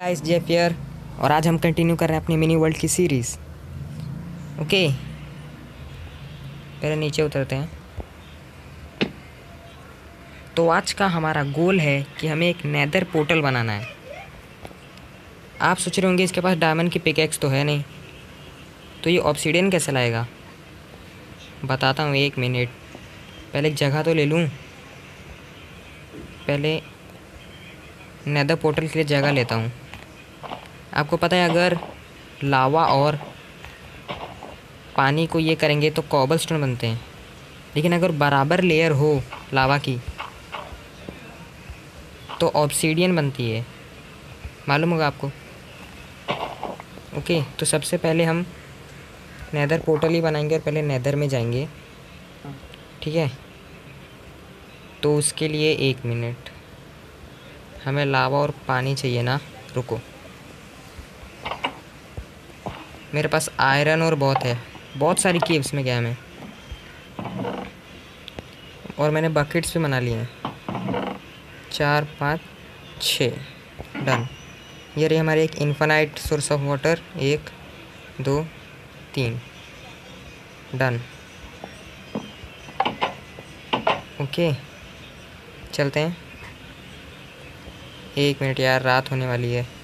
Guys जेफियर और आज हम कंटिन्यू कर रहे हैं अपनी मिनी वर्ल्ड की सीरीज़ ओके पहले नीचे उतरते हैं. तो आज का हमारा गोल है कि हमें एक नैदर पोर्टल बनाना है. आप सोच रहे होंगे, इसके पास डायमंड की पिकेक्स तो है नहीं. तो ये ऑप्सीडियन कैसे लाएगा? बताता हूँ एक मिनट पहले एक जगह तो ले लूँ. पहले नैदर पोर्टल के लिए जगह लेता हूँ. आपको पता है, अगर लावा और पानी को ये करेंगे तो कॉबल स्टोन बनते हैं। लेकिन अगर बराबर लेयर हो लावा की तो ऑब्सीडियन बनती है। मालूम होगा आपको? ओके तो सबसे पहले हम नैदर पोर्टल ही बनाएँगे और पहले नैदर में जाएँगे। ठीक है? तो उसके लिए एक मिनट हमें लावा और पानी चाहिए ना? रुको। मेरे पास आयरन और बहुत है। बहुत सारी केव्स में गया मैं। और मैंने बकेट्स भी बना लिए हैं। चार, पाँच, छ। डन ये रही हमारी एक इन्फानाइट सोर्स ऑफ़ वाटर एक, दो, तीन। डन ओके चलते हैं। एक मिनट यार, रात होने वाली है।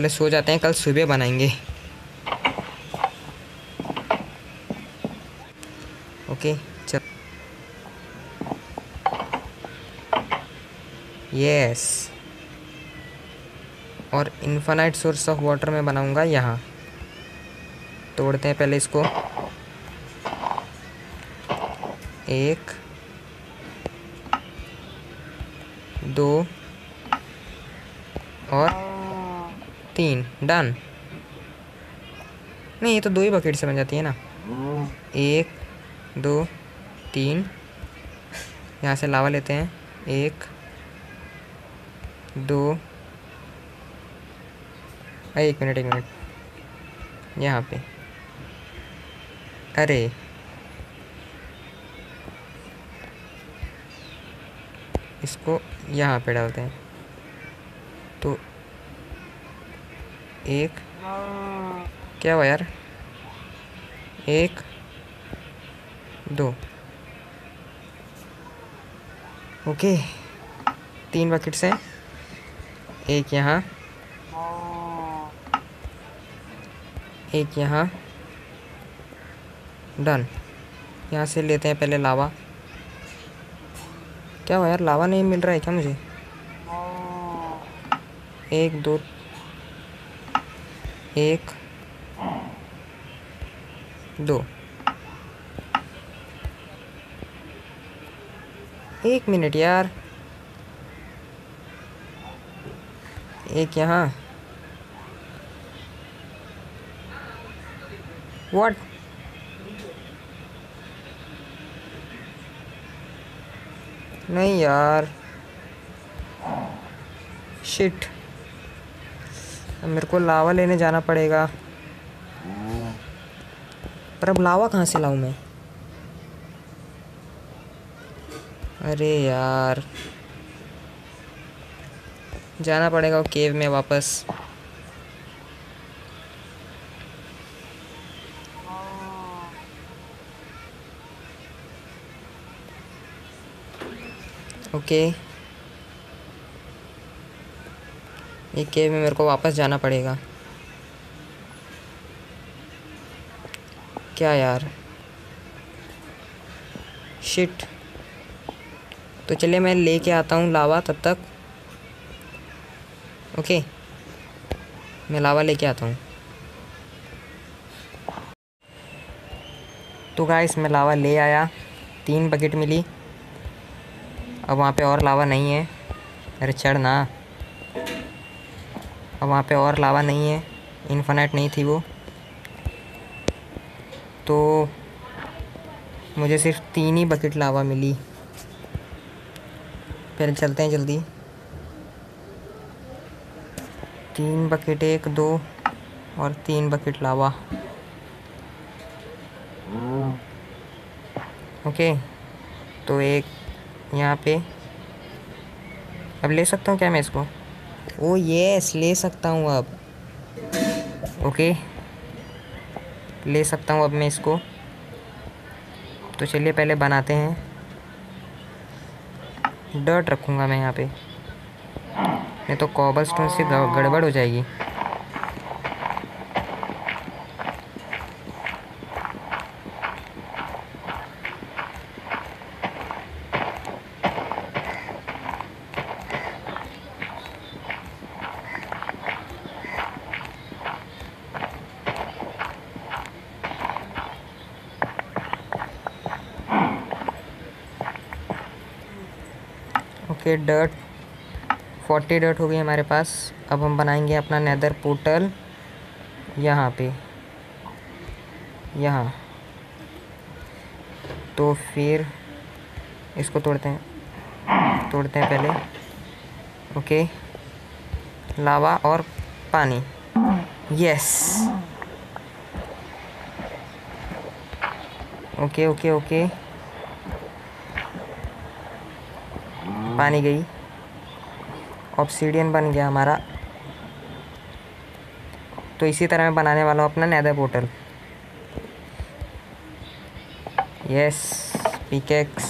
पहले सो जाते हैं, कल सुबह बनाएँगे। ओके, चल। यस और इन्फानाइट सोर्स ऑफ़ वाटर में बनाऊँगा यहाँ। तोड़ते हैं पहले इसको। एक, दो, और तीन डन नहीं ये तो दो ही बकेट से बन जाती है ना। एक दो तीन। यहाँ से लावा लेते हैं। एक दो एक मिनट एक मिनट। यहाँ पे। अरे। इसको यहाँ पे डालते हैं। एक। क्या हुआ यार? एक, दो। ओके। तीन बकेट्स हैं। एक यहाँ। एक यहाँ। डन यहाँ से लेते हैं पहले लावा। क्या हुआ यार? लावा नहीं मिल रहा है क्या मुझे? एक, दो एक दो। एक मिनट यार। एक यहाँ। व्हाट नहीं यार। शिट मेरे को लावा लेने जाना पड़ेगा। पर अब लावा कहाँ से लाऊं मैं? अरे यार। जाना पड़ेगा वो केव में वापस। ओके। ये केव में मेरे को वापस जाना पड़ेगा। क्या यार? शिट तो चलिए मैं लेके आता हूँ लावा तब तक। ओके मैं लावा लेके आता हूँ। तो गाइस मैं लावा ले आया। तीन बकेट मिली। अब वहाँ पे और लावा नहीं है। अरे चढ़ ना। अब वहाँ पे और लावा नहीं है इन्फानाइट नहीं थी वो। तो मुझे सिर्फ़ तीन ही बकेट लावा मिली। पहले चलते हैं जल्दी। तीन बकेट एक, दो और तीन बकेट लावा। ओके तो एक यहाँ पे। अब ले सकता हूँ क्या मैं इसको? ओ यस ले सकता हूँ अब। ओके ले सकता हूँ अब मैं इसको। तो चलिए पहले बनाते हैं। डर्ट रखूँगा मैं यहाँ पे। नहीं तो कॉबल स्टोन से गड़बड़ हो जाएगी। ओके डट फोर्टी डर्ट हो गई हमारे पास। अब हम बनाएँगे अपना नेदर पोर्टल यहाँ पे। यहाँ। तो फिर इसको तोड़ते हैं। तोड़ते हैं पहले। ओके। लावा और पानी। Yes okay okay okay. पानी गई। ऑप्सीडियन बन गया हमारा। तो इसी तरह मैं बनाने वाला हूँ अपना nether portal yes pickaxe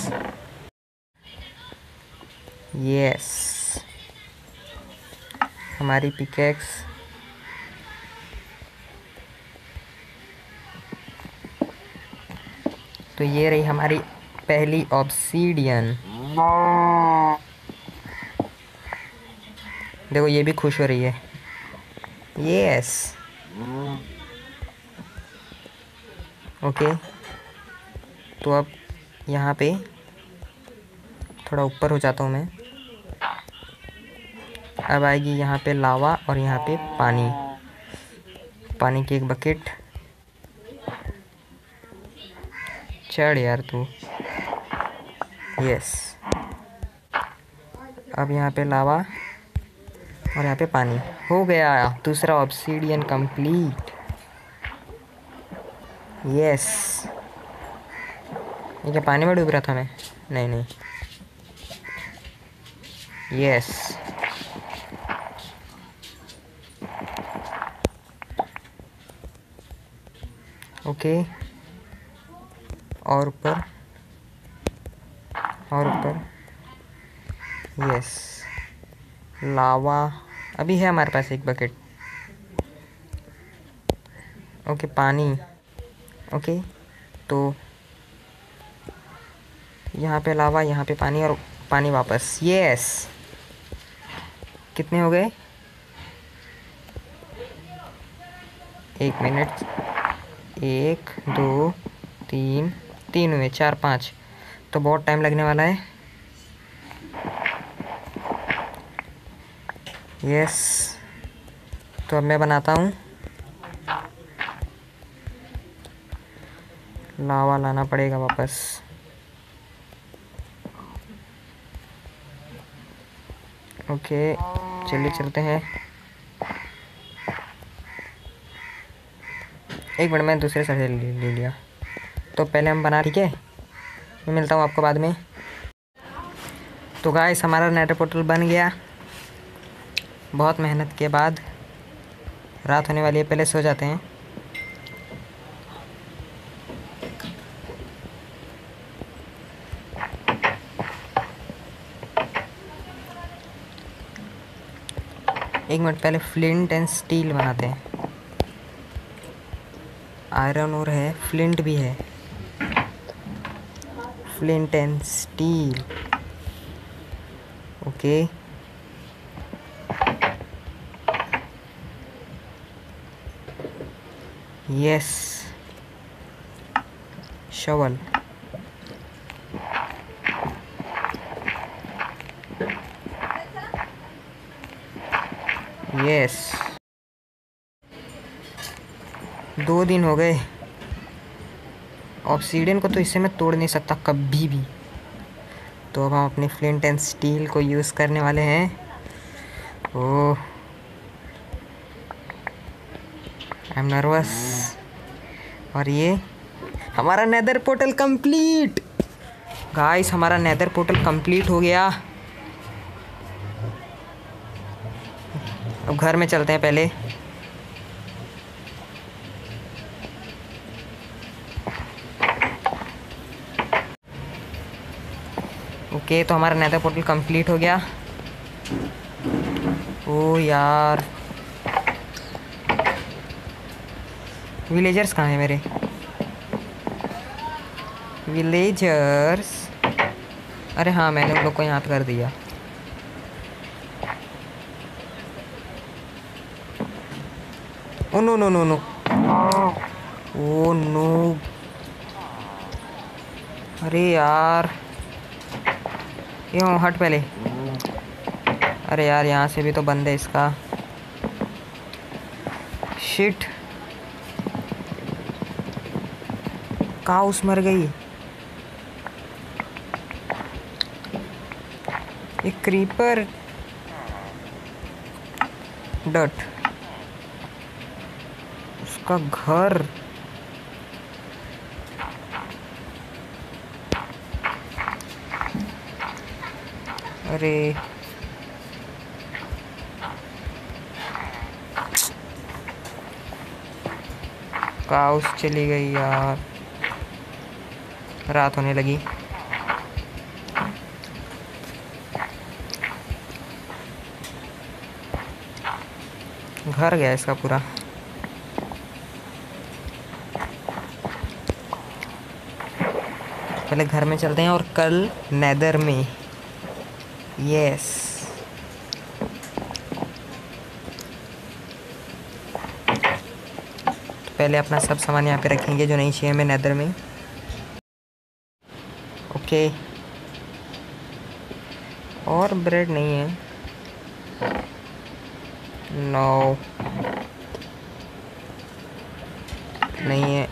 yes हमारी पिकेक्स तो ये रही हमारी पहली ऑब्सीडियन देखो, ये भी खुश हो रही है। यस ओके तो अब यहाँ पे थोड़ा ऊपर हो जाता हूँ मैं। अब आएगी यहाँ पे लावा और यहाँ पे पानी। पानी की एक बकेट चढ़ यार तू। यस अब यहाँ पे लावा। और यहाँ पे पानी। हो गया दूसरा ऑब्सीडियन कंप्लीट यस ये क्या पानी में डूब रहा था मैं? नहीं नहीं। यस ओके और ऊपर? और ऊपर? Yes lava. अभी है हमारे पास एक बकेट ओके पानी। ओके तो यहाँ पे लावा, यहाँ पे पानी और पानी वापस। यस कितने हो गए? एक मिनट एक, दो, तीन। तीन हुए, चार, पाँच। तो बहुत टाइम लगने वाला है। यस तो अब मैं बनाता हूँ। लावा लाना पड़ेगा वापस। ओके चलिए चलते हैं। एक मिनट मैंने दूसरे साइड ले, ले लिया। तो पहले हम बना ठीक है? मैं मिलता हूँ आपको बाद में। तो गाइस हमारा नेटर पोर्टल बन गया। बहुत मेहनत के बाद रात होने वाली है, पहले सो जाते हैं। एक मिनट, पहले फ्लिंट एंड स्टील बनाते हैं। आयरन और है, फ्लिंट भी है। Flint and steel. Okay. Yes shovel yes दो दिन हो गए। ऑक्सीडियन को तो इससे मैं तोड़ नहीं सकता कभी भी। तो अब हम अपने फ्लिंट एंड स्टील को यूज़ करने वाले हैं। ओह। आई एम नर्वस और ये हमारा नेदर पोर्टल कंप्लीट गाइस हमारा नेदर पोर्टल कंप्लीट हो गया। अब घर में चलते हैं पहले। ओके तो हमारा नेदर पोर्टल कंप्लीट हो गया। ओ यार। विलेजर्स कहाँ हैं मेरे? विलेजर्स अरे हाँ मैंने उन लोग को याद कर दिया। ओ, no no no no. Oh, no. अरे यार। ये हट पहले। अरे यार, यहाँ से भी तो बंद है इसका। शिट काउस मर गई। एक क्रीपर डट। उसका घर। अरे। काउस चली गई यार। रात होने लगी। घर गया इसका पूरा। पहले घर में चलते हैं और कल नेदर में। यस पहले अपना सब सामान यहाँ पे रखेंगे जो नहीं चाहिए हमें नेदर में। ओके और ब्रेड नहीं है। नो नहीं है।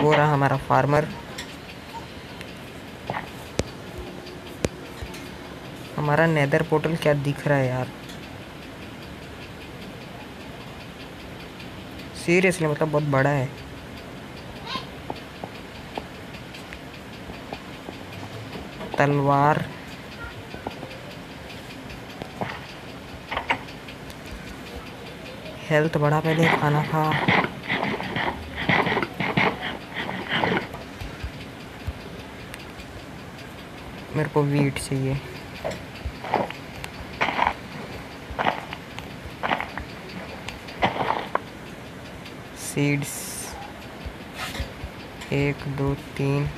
वो रहा हमारा फार्मर हमारा नेदर पोर्टल क्या दिख रहा है यार? सीरियसली मतलब बहुत बड़ा है। तलवार। हेल्थ बढ़ा पहले खाना खा। मेरे को वीट चाहिए। सीड्स। एक दो तीन।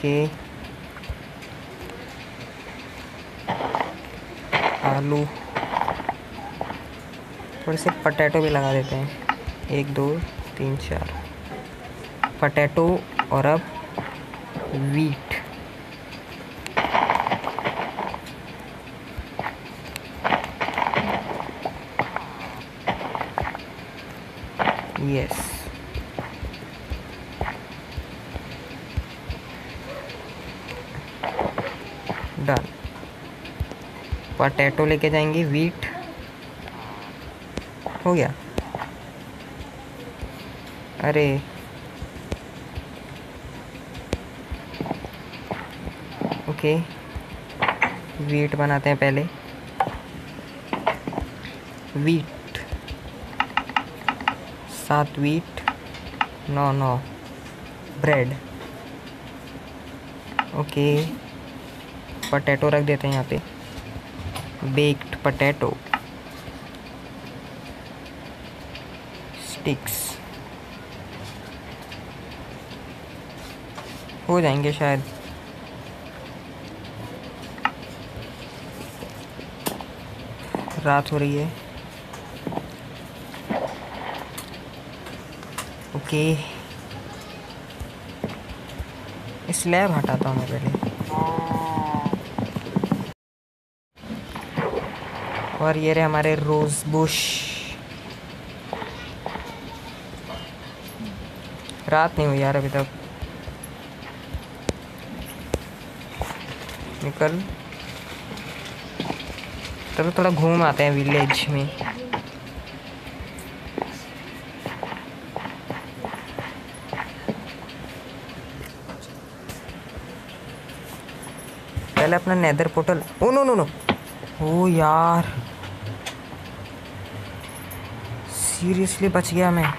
ओके आलू। थोड़े से पटैटो भी लगा देते हैं। एक, दो, तीन, चार। पटैटो और अब वीट यस डन पटैटो लेके जाएँगे वीट हो गया। अरे। ओके वीट बनाते हैं पहले। वीट सात वीट नौ नौ। ब्रेड ओके पटेटो रख देते हैं यहाँ पे। बेक्ड पटेटो स्टिक्स हो जाएँगे शायद। रात हो रही है। ओके। स्लैब हटाता हूँ मैं पहले। और ये रहे हमारे रोज़ बुश। रात नहीं हुई यार अभी तक। निकल। चलो थोड़ा घूम आते हैं विलेज में। पहले अपना nether portal oh no no no oh, यार। सीरियसली बच गया मैं।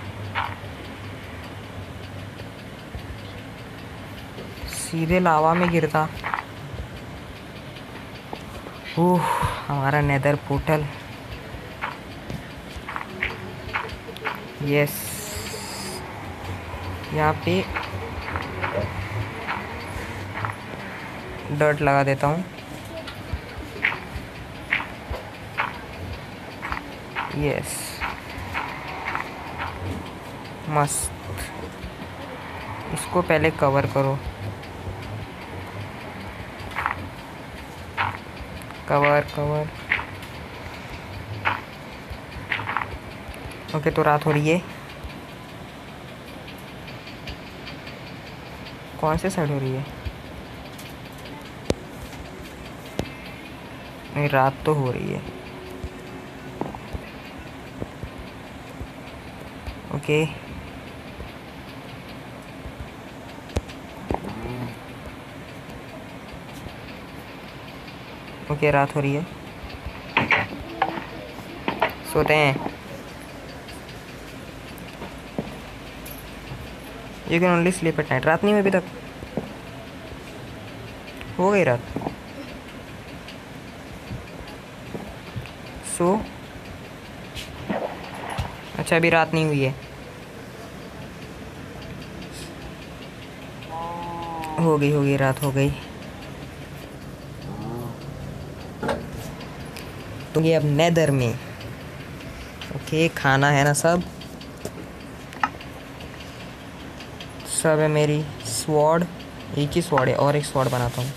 सीधे लावा में गिरता। ओह, हमारा नेदर पोर्टल यस यहाँ पे डर्ट लगा देता हूँ। यस मस्त। इसको पहले कवर करो। कवर कवर ओके तो रात हो रही है। कौन से साइड हो रही है? नहीं, रात तो हो रही है। ओके ओके रात हो रही है। सोते हैं। You can only sleep at night रात नहीं हुई अभी तक। हो गई रात। सो so, अच्छा अभी रात नहीं हुई है। हो गई हो गई रात हो गई। तो ये अब नेदर में। ओके, खाना है ना सब? सब है मेरी स्वॉर्ड एक ही स्वॉर्ड है, और एक स्वॉर्ड बनाता हूँ।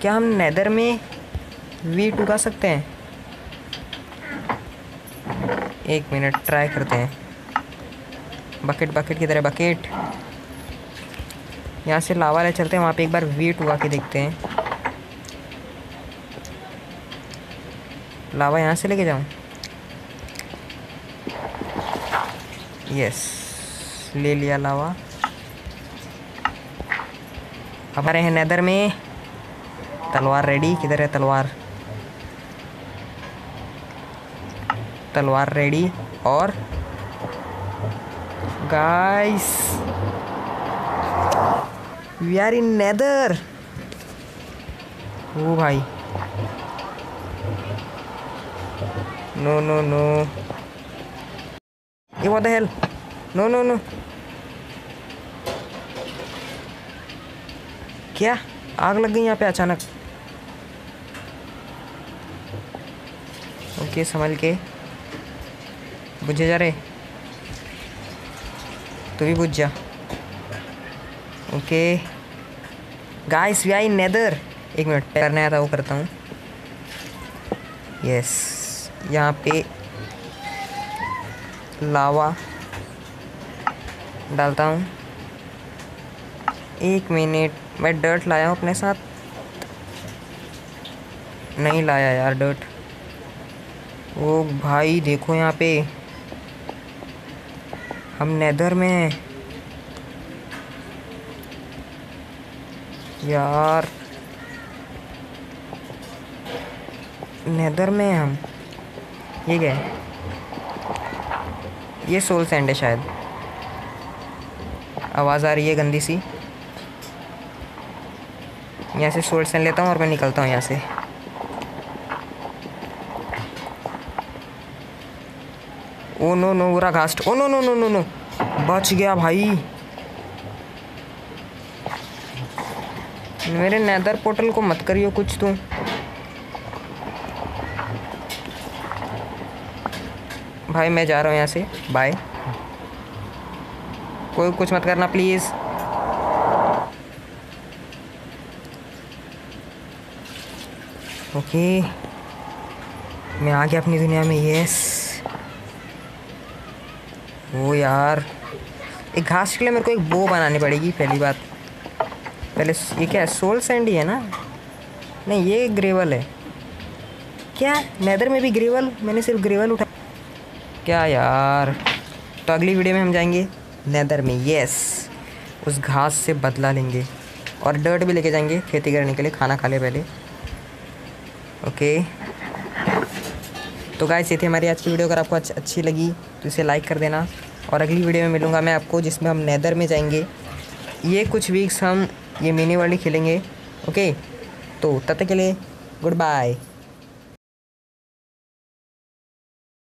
क्या हम नेदर में वीट उगा सकते हैं? एक मिनट ट्राई करते हैं। बकेट बकेट की तरह बकेट यहाँ से लावा ले चलते हैं, वहाँ पे एक बार वीट उगा के देखते हैं. लावा यहाँ से लेके जाऊँ? यस ले लिया लावा हमारे हैं नेदर में. तलवार रेडी किधर है तलवार? तलवार रेडी और guys we are in nether oh भाई नो नो नो ये what hell no no no क्या? आग लग गई यहाँ पे अचानक। ओके संभल के। बुझे जा रहे। तू भी बुझ जा okay guys we I nether एक मिनट करने आया था वो करता हूँ. यस यहाँ पे लावा डालता हूँ. एक मिनट, मैं डर्ट लाया हूँ अपने साथ. नहीं लाया यार डर्ट ओ भाई, देखो यहाँ पे. हम नेदर में हैं। यार, नेदर में हम। ये है? ये सोल सैंड है शायद। आवाज़ आ रही है गंदी सी। यहाँ से सोल सैंड लेता हूँ और मैं निकलता हूँ यहाँ से। ओ, नो नो बुरा ghast oh, no no no no no. बच गया भाई। मेरे नेदर पोर्टल को मत करियो कुछ तू भाई, मैं जा रहा हूँ यहाँ से। बाय कोई कुछ मत करना प्लीज़ ओके मैं आ गया अपनी दुनिया में यस वो यार। एक घास के लिए मेरे को एक बो बनानी पड़ेगी, पहली बात। पहले ये क्या है? सोल सैंडी है ना? नहीं, ये ग्रेवल है। क्या? नेदर में भी ग्रेवल? मैंने सिर्फ़ ग्रेवल उठा क्या यार? तो अगली वीडियो में हम जाएँगे नेदर में। यस उस घास से बदला लेंगे। और डर्ट भी लेके जाएँगे खेती करने के लिए, खाना खा ले पहले। ओके तो गाइस ये थी हमारी आज की वीडियो अगर आपको अच्छी लगी तो इसे लाइक कर देना। और अगली वीडियो में मिलूँगा मैं आपको, जिसमें हम नैदर में जाएँगे। ये कुछ वीक्स हम ये मिनी वर्ल्ड खेलेंगे ओके तो तब तक के लिए गुड बाय